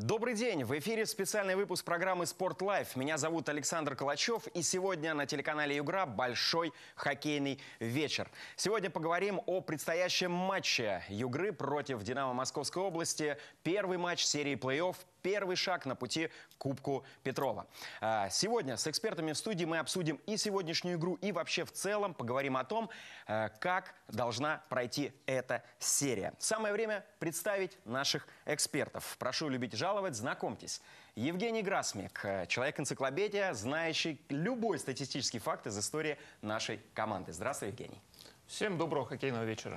Добрый день! В эфире специальный выпуск программы «Спорт Лайф». Меня зовут Александр Калачев, и сегодня на телеканале «Югра» большой хоккейный вечер. Сегодня поговорим о предстоящем матче «Югры» против «Динамо Московской области». Первый матч серии плей-офф первый шаг на пути к Кубку Петрова. А, сегодня с экспертами в студии мы обсудим и сегодняшнюю игру, и вообще в целом поговорим о том, э, как должна пройти эта серия. Самое время представить наших экспертов. Прошу любить и жаловать, знакомьтесь. Евгений Грасмик, э, человек-энциклопедия, знающий любой статистический факт из истории нашей команды. Здравствуй, Евгений. Всем доброго хоккейного вечера.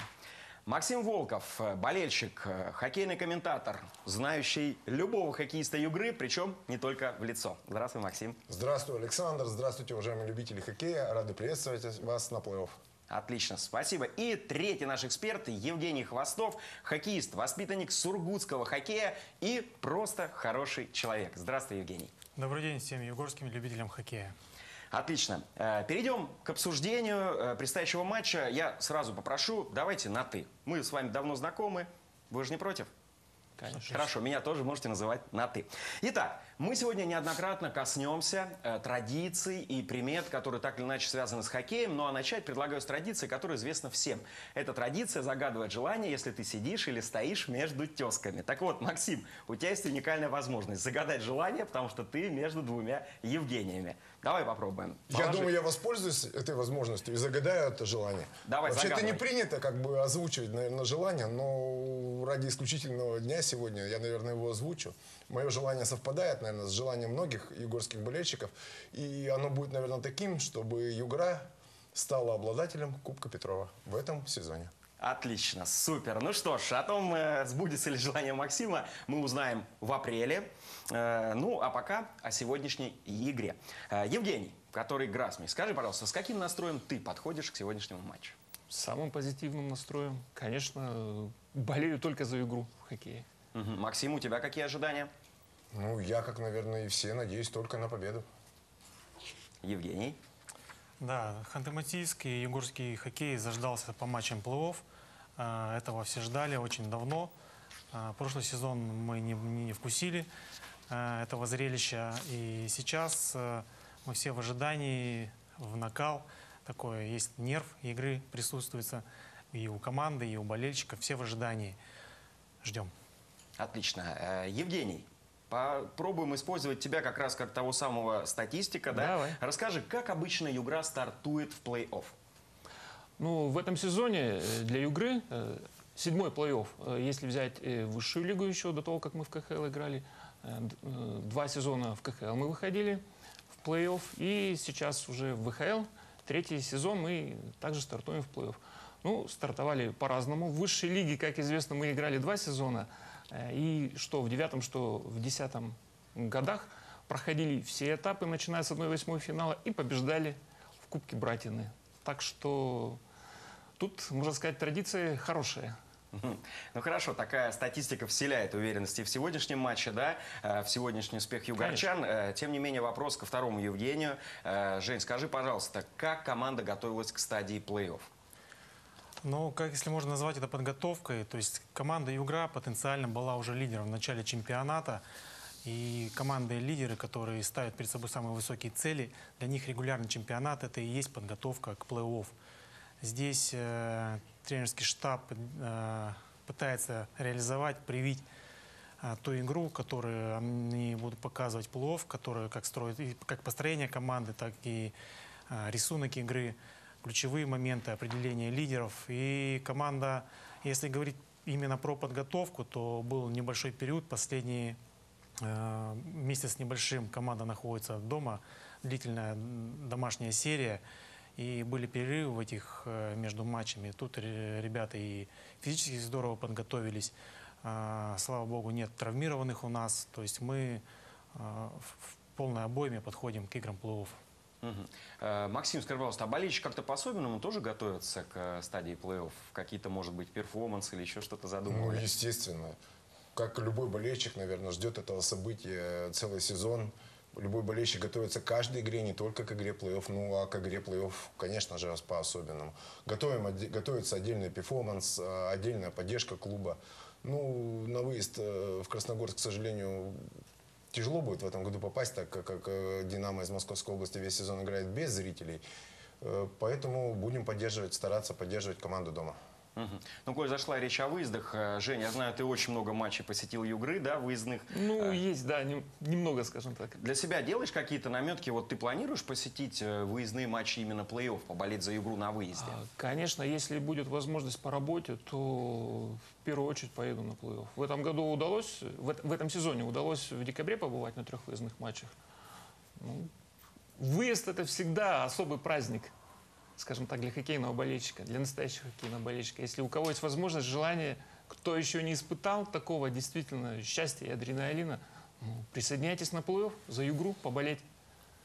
Максим Волков, э, болельщик, э, хоккейный комментатор, знающий любого хоккеиста Югры, причем не только в лицо. Здравствуй, Максим. Здравствуй, Александр. Здравствуйте, уважаемые любители хоккея. Рады приветствовать вас на плей-офф. Отлично, спасибо. И третий наш эксперт Евгений Хвостов, хоккеист, воспитанник сургутского хоккея и просто хороший человек. Здравствуй, Евгений. Добрый день всем югорским любителям хоккея. Отлично. Э, Перейдем к обсуждению э, предстоящего матча. Я сразу попрошу, давайте на «ты». Мы с вами давно знакомы. Вы же не против? Конечно. Хорошо, меня тоже можете называть на «ты». Итак, мы сегодня неоднократно коснемся э, традиций и примет, которые так или иначе связаны с хоккеем. Ну а начать предлагаю с традиции, которая известна всем. Эта традиция загадывает желание, если ты сидишь или стоишь между тесками. Так вот, Максим, у тебя есть уникальная возможность загадать желание, потому что ты между двумя Евгениями. Давай попробуем. Я Положи- думаю, я воспользуюсь этой возможностью и загадаю это желание. Давай, Вообще-то не загадывай. принято как бы озвучивать, наверное, желание, но ради исключительного дня сегодня я, наверное, его озвучу. Мое желание совпадает, наверное, с желанием многих югорских болельщиков. И оно будет, наверное, таким, чтобы Югра стала обладателем Кубка Петрова в этом сезоне. Отлично, супер. Ну что ж, о том, э, сбудется ли желание Максима, мы узнаем в апреле. Э, Ну, а пока о сегодняшней игре. Э, Евгений, который Грасмик, скажи, пожалуйста, с каким настроем ты подходишь к сегодняшнему матчу? С самым позитивным настроем. Конечно, болею только за игру в хоккее. Мгм. Максим, у тебя какие ожидания? Ну, я, как, наверное, и все, надеюсь только на победу. Евгений? Да, Ханты-Мансийск и югорский хоккей заждался по матчам плей-офф. А, Этого все ждали очень давно. А, Прошлый сезон мы не, не вкусили а, этого зрелища. И сейчас мы все в ожидании, в накал. Такое есть нерв игры присутствуется и у команды, и у болельщиков. Все в ожидании. Ждем. Отлично. Э, Евгений, попробуем использовать тебя как раз как того самого статистика. Да? Давай. Расскажи, как обычно Югра стартует в плей-офф? Ну, в этом сезоне э, для Югры э, седьмой плей-офф. Если взять высшую лигу еще до того, как мы в КХЛ играли, два сезона в КХЛ мы выходили в плей-офф, и сейчас уже в ВХЛ третий сезон мы также стартуем в плей-офф. Ну, стартовали по-разному. В высшей лиге, как известно, мы играли два сезона, и что в девятом, что в десятом годах проходили все этапы, начиная с 1-8 финала, и побеждали в Кубке Братины. Так что тут, можно сказать, традиция хорошая. Мгм. Ну хорошо, такая статистика вселяет уверенности в сегодняшнем матче, да, э, в сегодняшний успех югорчан. Э, Тем не менее, вопрос ко второму Евгению. Э, Жень, скажи, пожалуйста, как команда готовилась к стадии плей-офф? Ну, как если можно назвать это подготовкой, то есть команда Югра потенциально была уже лидером в начале чемпионата. И команды лидеры, которые ставят перед собой самые высокие цели, для них регулярный чемпионат это и есть подготовка к плей-офф. Здесь э, тренерский штаб э, пытается реализовать, привить э, ту игру, которую они будут показывать плей-офф, которая как строит, и как построение команды, так и э, рисунок игры, ключевые моменты определения лидеров. И команда, если говорить именно про подготовку, то был небольшой период, последние э, месяц небольшим команда находится дома, длительная домашняя серия, и были перерывы в этих э, между матчами. Тут ре- ребята и физически здорово подготовились. А, Слава богу, нет травмированных у нас. То есть мы в в полной обойме подходим к играм плей-офф. Э, Максим, скажи, пожалуйста, а болельщик как-то по-особенному тоже готовятся к э, стадии плей-офф? Какие-то, может быть, перформансы или еще что-то Ну, задумывали? естественно. Как любой болельщик, наверное, ждет этого события целый сезон. Любой болельщик готовится к каждой игре, не только к игре плей-офф, ну а к игре плей-офф, конечно же, по-особенному. Готовим, готовится отдельный перформанс, э, отдельная поддержка клуба. Ну, на выезд в Красногорск, к сожалению, тяжело будет в этом году попасть, так как, как э, «Динамо» из Московской области весь сезон играет без зрителей. Э, Поэтому будем поддерживать, стараться поддерживать команду дома. Ну, коль зашла речь о выездах, э, Жень, я знаю, ты очень много матчей посетил Югры, да, выездных. Ну, есть, да, нем- немного, скажем так. Для себя делаешь какие-то наметки? Вот ты планируешь посетить э, выездные матчи именно плей-офф, поболеть за Югру на выезде? А, Конечно, если будет возможность по работе, то в первую очередь поеду на плей-офф. В этом году удалось, в, в этом сезоне удалось в декабре побывать на трех выездных матчах. Ну, выезд это всегда особый праздник, скажем так, для хоккейного болельщика, для настоящего хоккейного болельщика. Если у кого есть возможность, желание, кто еще не испытал такого действительно счастья и адреналина, ну, присоединяйтесь на плей-офф за Югру, поболеть.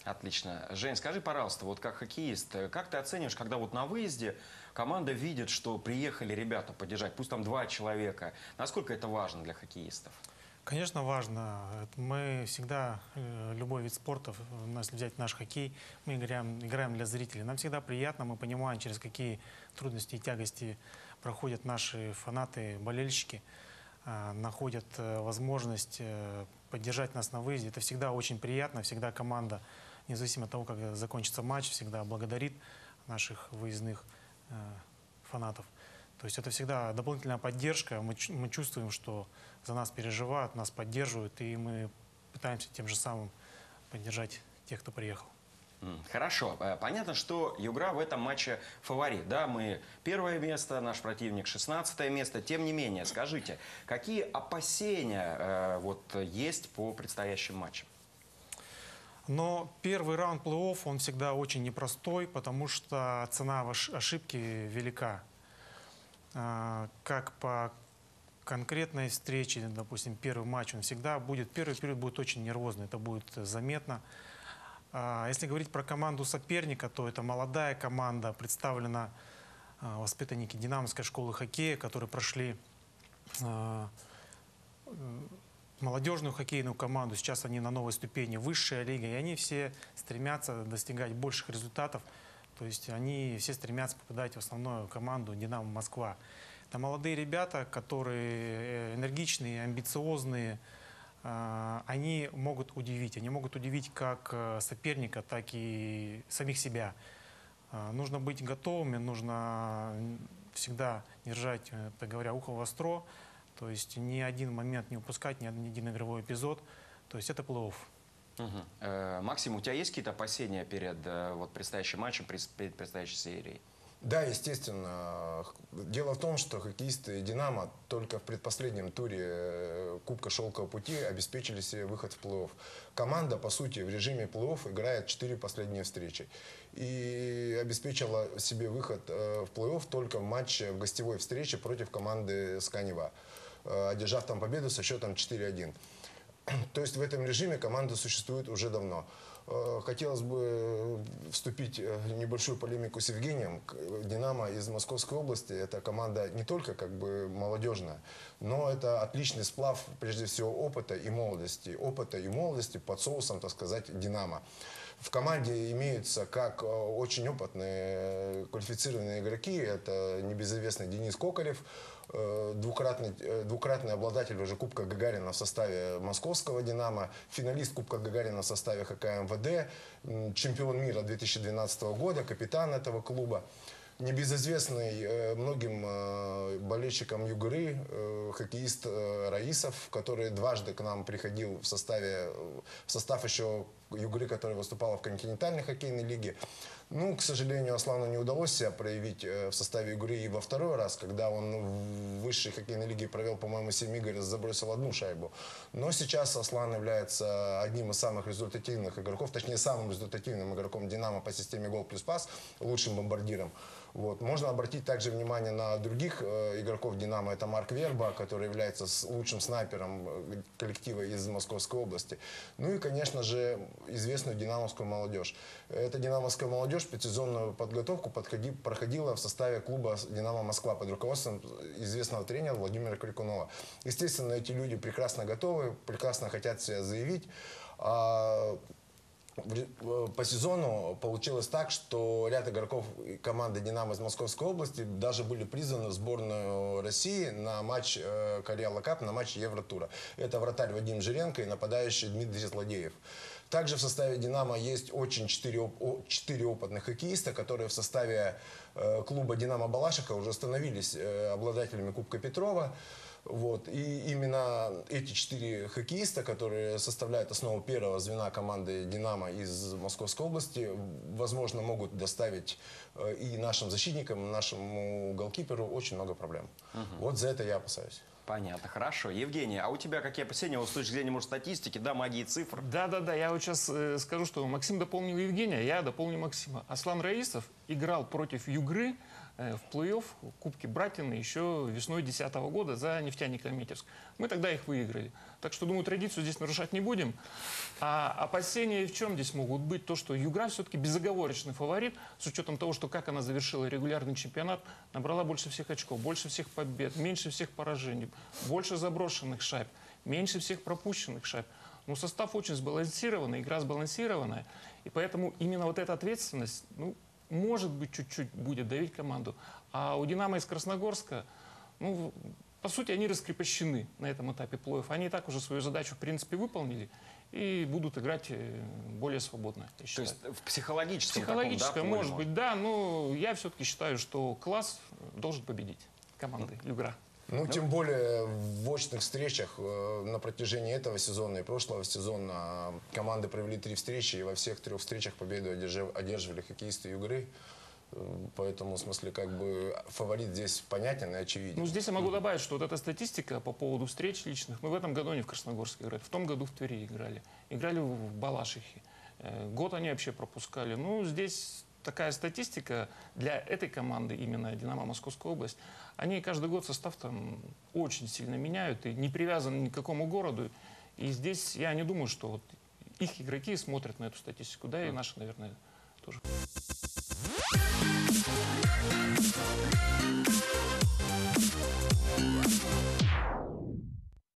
Отлично. Жень, скажи, пожалуйста, вот как хоккеист, э, как ты оцениваешь, когда вот на выезде команда видит, что приехали ребята поддержать, пусть там два человека, насколько это важно для хоккеистов? Конечно, важно. Мы всегда, э, любой вид спорта, если взять наш хоккей, мы играем, играем для зрителей. Нам всегда приятно, мы понимаем, через какие трудности и тягости проходят наши фанаты, болельщики, а, находят э, возможность э, поддержать нас на выезде. Это всегда очень приятно, всегда команда, независимо от того, как закончится матч, всегда благодарит наших выездных э, фанатов. То есть это всегда дополнительная поддержка. Мы, мы чувствуем, что за нас переживают, нас поддерживают, и мы пытаемся тем же самым поддержать тех, кто приехал. Хорошо. Э, Понятно, что Югра в этом матче фаворит. Да, мы первое место, наш противник 16 место. Тем не менее, скажите, какие опасения э, вот, есть по предстоящим матчам? Но первый раунд плей-офф, он всегда очень непростой, потому что цена ошибки велика. А, Как по конкретной встрече, допустим, первый матч, он всегда будет, первый период будет очень нервозный, это будет заметно. А Если говорить про команду соперника, то это молодая команда, представлена а, воспитанники Динамовской школы хоккея, которые прошли молодежную хоккейную команду. Сейчас они на новой ступени, высшая лига, и они все стремятся достигать больших результатов. То есть они все стремятся попадать в основную команду «Динамо Москва». Это молодые ребята, которые э, энергичные, амбициозные. А, Они могут удивить. Они могут удивить как э, соперника, так и самих себя. А, Нужно быть готовыми, нужно всегда держать, э, так говоря, ухо востро, то есть ни один момент не упускать, ни один- игровой эпизод. То есть это плей-офф. Э, Максим, у тебя есть какие-то опасения перед э, вот, предстоящим матчем, перед предстоящей серией? Да, естественно. Дело в том, что хоккеисты «Динамо» только в предпоследнем туре э, Кубка «Шелкового пути» обеспечили себе выход в плей-офф. Команда, по сути, в режиме плей-офф играет четыре последние встречи. И обеспечила себе выход в плей-офф только в матче, в гостевой встрече против команды «Сканева», одержав там победу со счетом 4-1. То есть в этом режиме команда существует уже давно. Э, Хотелось бы вступить э, в небольшую полемику с Евгением. «Динамо» из Московской области – это команда не только как бы молодежная, но это отличный сплав, прежде всего, опыта и молодости. Опыта и молодости под соусом, так сказать, «Динамо». В команде имеются как э, очень опытные э, квалифицированные игроки. Это небезызвестный Денис Коколев, э, двукратный, э, двукратный обладатель уже Кубка Гагарина в составе московского «Динамо», финалист Кубка Гагарина в составе ХК МВД, чемпион мира 2012 года, капитан этого клуба. Небезызвестный э, многим э, болельщикам Югры э, хоккеист э, Раисов, который дважды к нам приходил в составе, э, в состав еще Югры, которая выступала в континентальной хоккейной лиге. Ну, к сожалению, Аслану не удалось себя проявить э, в составе Югры и во второй раз, когда он в высшей хоккейной лиге провел, по-моему, 7 игр и забросил одну шайбу. Но сейчас Аслан является одним из самых результативных игроков, точнее, самым результативным игроком «Динамо» по системе гол плюс пас, лучшим бомбардиром. Вот. Можно обратить также внимание на других э, игроков «Динамо». Это Марк Верба, который является лучшим снайпером э, коллектива из Московской области. Ну и, конечно же, известную динамовскую молодежь. Эта динамовская молодежь предсезонную подготовку подходи- проходила в составе клуба «Динамо Москва» под руководством известного тренера Владимира Крикунова. Естественно, эти люди прекрасно готовы, прекрасно хотят себя заявить. А По сезону получилось так, что ряд игроков команды «Динамо» из Московской области даже были призваны в сборную России на матч э, Карьяла Кап, на матч Евротура. Это вратарь Вадим Жиренко и нападающий Дмитрий Злодеев. Также в составе «Динамо» есть очень четыре, четыре опытных хоккеиста, которые в составе э, клуба «Динамо» Балашиха уже становились э, обладателями Кубка Петрова. Вот. И именно эти четыре хоккеиста, которые составляют основу первого звена команды «Динамо» из Московской области, возможно, могут доставить э, и нашим защитникам, и нашему голкиперу очень много проблем. Вот за это я опасаюсь. Понятно, хорошо. Евгений, а у тебя какие опасения вот с точки зрения, может, статистики, да, магии цифр? Да-да-да, я вот сейчас э, скажу, что Максим дополнил Евгения, я дополню Максима. Аслан Раисов играл против Югры в плей-офф Кубки Братины еще весной 2010 года за нефтяник Метьевск. Мы тогда их выиграли. Так что, думаю, традицию здесь нарушать не будем. А опасения в чем здесь могут быть? То, что Югра все-таки безоговорочный фаворит, с учетом того, что как она завершила регулярный чемпионат, набрала больше всех очков, больше всех побед, меньше всех поражений, больше заброшенных шайб, меньше всех пропущенных шайб. Ну, состав очень сбалансированный, игра сбалансированная. И поэтому именно вот эта ответственность, ну, может быть, чуть-чуть будет давить команду. А у «Динамо» из Красногорска, ну, по сути, они раскрепощены на этом этапе плей Они и так уже свою задачу, в принципе, выполнили и будут играть э, более свободно, То есть в психологическом Психологическое, таком, да, может быть, да, но я все-таки считаю, что класс должен победить команды Югра. Ну, тем более в очных встречах э, на протяжении этого сезона и прошлого сезона команды провели три встречи, и во всех трех встречах победу одерживали хоккеисты Югры. Э, Поэтому, в смысле, как бы фаворит здесь понятен и очевиден. Ну, здесь я могу добавить, что вот эта статистика по поводу встреч личных, мы в этом году не в Красногорске играли, в том году в Твери играли, играли в Балашихе. Э, Год они вообще пропускали. Ну, здесь такая статистика для этой команды, именно «Динамо» Московская область, они каждый год состав там очень сильно меняют и не привязаны ни к какому городу. И здесь я не думаю, что вот их игроки смотрят на эту статистику, да, и наши, наверное, тоже.